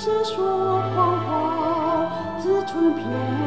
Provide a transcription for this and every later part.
是说谎话，自尊骗。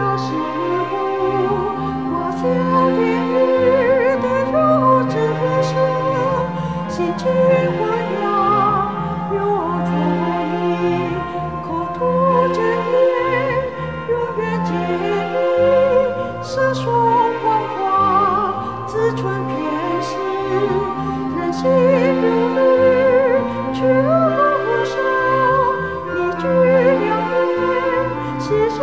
那时候，我想要你的柔情和笑，心情好呀，又注意口吐真言，永远坚定，是说谎话，自存偏心，人心如绿，却无声一句安慰，谢谢。